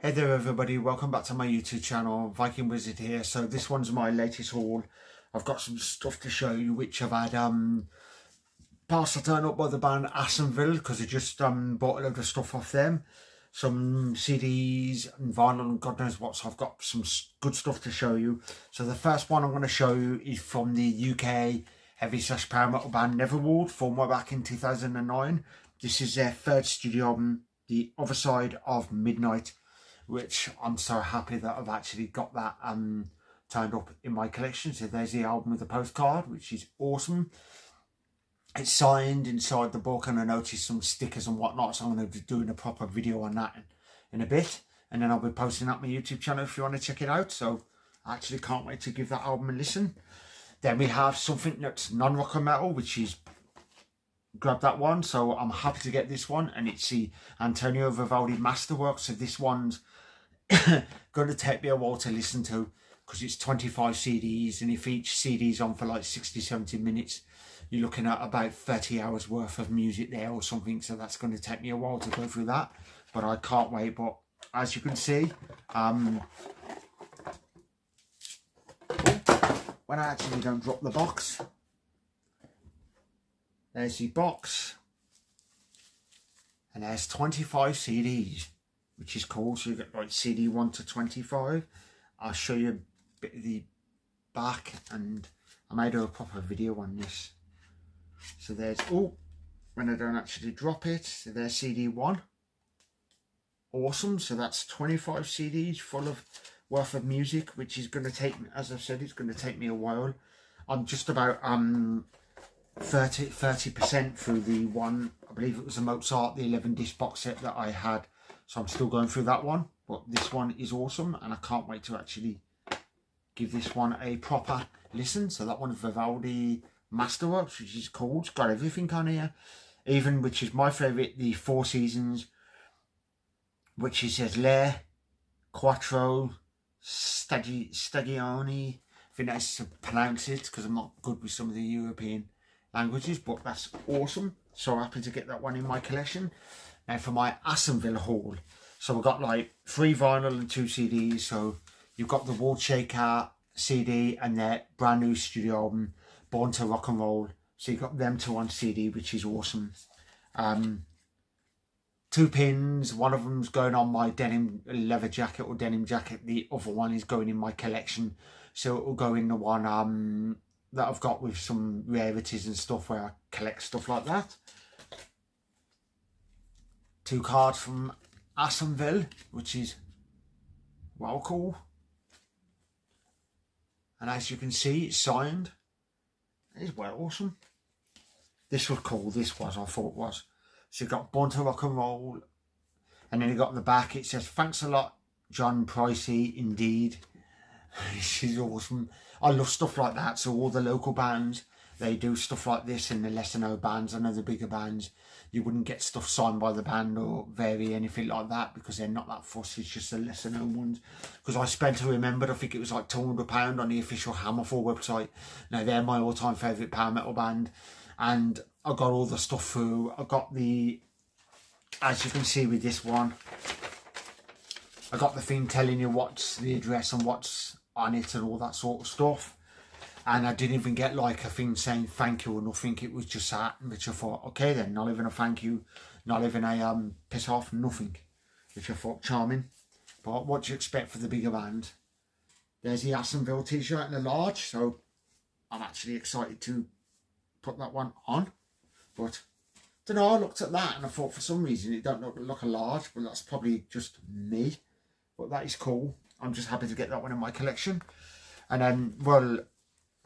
Hey there everybody, welcome back to my YouTube channel, Viking Wizard here. So this one's my latest haul. I've got some stuff to show you which I've had um parcel turned up by the band Asomvel because I just um bought a load of stuff off them. Some CDs and vinyl and God knows what, so I've got some good stuff to show you. So the first one I'm going to show you is from the UK heavy slash power metal band Neverward, formed way back in 2009. This is their third studio album, The Other Side of Midnight which I'm so happy that I've actually got that um turned up in my collection. So there's the album with the postcard, which is awesome. It's signed inside the book and I noticed some stickers and whatnot. So I'm going to be doing a proper video on that in, in a bit. And then I'll be posting up my YouTube channel if you want to check it out. So I actually can't wait to give that album a listen. Then we have something that's non-rock and metal, which is grab that one so i'm happy to get this one and it's the antonio vivaldi masterwork so this one's going to take me a while to listen to because it's 25 cds and if each cd's on for like 60 70 minutes you're looking at about 30 hours worth of music there or something so that's going to take me a while to go through that but i can't wait but as you can see um when i actually don't drop the box there's the box. And there's 25 CDs, which is cool. So you get like CD 1 to 25. I'll show you a bit of the back and I might do a proper video on this. So there's, oh, when I don't actually drop it, so there's CD 1. Awesome. So that's 25 CDs full of worth of music, which is going to take as I've said, it's going to take me a while. I'm just about um 30 percent through the one I believe it was a Mozart the 11 disc box set that I had so I'm still going through that one but this one is awesome and I can't wait to actually give this one a proper listen so that one's Vivaldi Masterworks which is cool it's got everything on here even which is my favorite the Four Seasons which is says Le Quattro Stagi Stagioni I think that's to pronounce it because I'm not good with some of the European languages, but that's awesome. So I happy to get that one in my collection. Now for my Asomvel haul. So we've got like three vinyl and two CDs. So you've got the World Shaker CD and their brand new studio album, Born to Rock and Roll. So you've got them two on CD, which is awesome. Um, two pins. One of them's going on my denim leather jacket or denim jacket. The other one is going in my collection. So it will go in the one um, that I've got with some rarities and stuff where I collect stuff like that. Two cards from Asomvel, which is well cool. And as you can see, it's signed. It is well awesome. This was cool, this was, I thought was. So you got Born to Rock and Roll. And then you got the back, it says, thanks a lot, John Pricey, indeed. She's awesome. I love stuff like that. So all the local bands, they do stuff like this in the lesser known bands. I know the bigger bands, you wouldn't get stuff signed by the band or vary anything like that because they're not that fussy. It's just the lesser known ones. Because I spent, I remembered, I think it was like £200 on the official Hammerfall website. Now they're my all-time favourite power metal band. And I got all the stuff through. I got the, as you can see with this one, I got the thing telling you what's the address and what's on it and all that sort of stuff. And I didn't even get like a thing saying thank you or nothing. It was just that, which I thought, okay then, not even a thank you, not even a um, piss off, nothing. Which I thought charming. But what do you expect for the bigger band? There's the Asomvel t-shirt in the large, so I'm actually excited to put that one on. But don't know, I looked at that and I thought for some reason it don't look, look a large, but that's probably just me. But that is cool. I'm just happy to get that one in my collection. And then, well,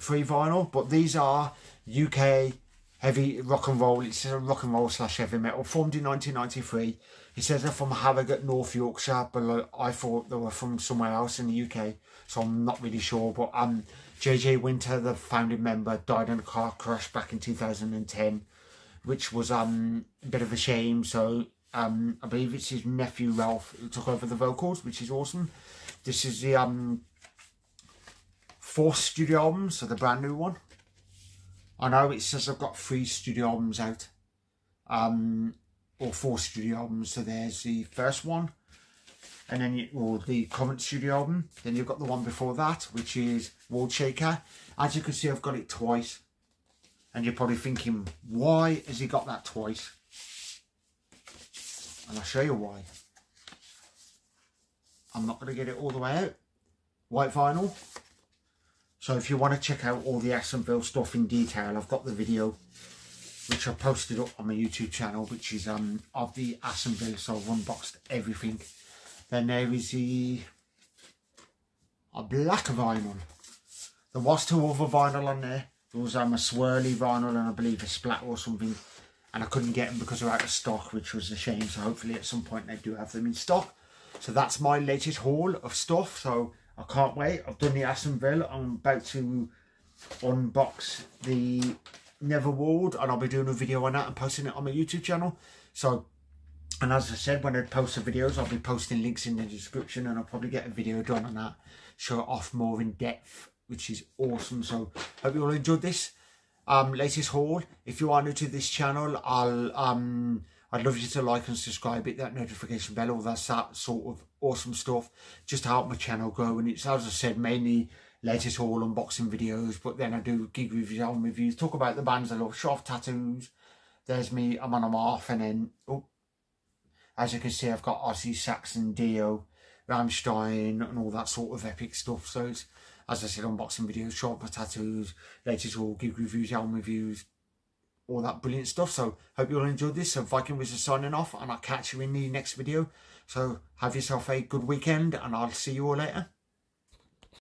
free vinyl, but these are UK heavy rock and roll. It's a rock and roll slash heavy metal, formed in 1993. It says they're from Harrogate, North Yorkshire, but I thought they were from somewhere else in the UK, so I'm not really sure. But um, JJ Winter, the founding member, died in a car crash back in 2010, which was um a bit of a shame. So um, I believe it's his nephew Ralph who took over the vocals, which is awesome. This is the um, fourth studio album, so the brand new one. I know it says I've got three studio albums out, um, or four studio albums. So there's the first one, and then you, well, the current studio album. Then you've got the one before that, which is World Shaker. As you can see, I've got it twice. And you're probably thinking, why has he got that twice? And I'll show you why. I'm not going to get it all the way out. White vinyl. So if you want to check out all the Asomvel stuff in detail, I've got the video which I posted up on my YouTube channel, which is um of the Asomvel. So I've unboxed everything. Then there is the a black vinyl. There was two other vinyl on there. There was um, a swirly vinyl and I believe a splat or something. And I couldn't get them because they're out of stock, which was a shame. So hopefully at some point they do have them in stock. So that's my latest haul of stuff. So I can't wait. I've done the Asomvel. I'm about to unbox the Netherworld and I'll be doing a video on that and posting it on my YouTube channel. So and as I said, when I post the videos, I'll be posting links in the description and I'll probably get a video done on that. Show it off more in depth, which is awesome. So hope you all enjoyed this um, latest haul. If you are new to this channel, I'll um, I'd love you to like and subscribe, hit that notification bell, all that sort of awesome stuff, just to help my channel grow. And it's, as I said, mainly latest haul unboxing videos, but then I do gig reviews, album reviews, talk about the bands I love, show off tattoos. There's me, I'm on, I'm off, and then, oh, as you can see, I've got Ozzy, Saxon, Dio, Rammstein, and all that sort of epic stuff. So it's, as I said, unboxing videos, short my tattoos, latest all gig reviews, album reviews, all that brilliant stuff. So hope you all enjoyed this. So Viking Wizard signing off, and I'll catch you in the next video. So have yourself a good weekend, and I'll see you all later.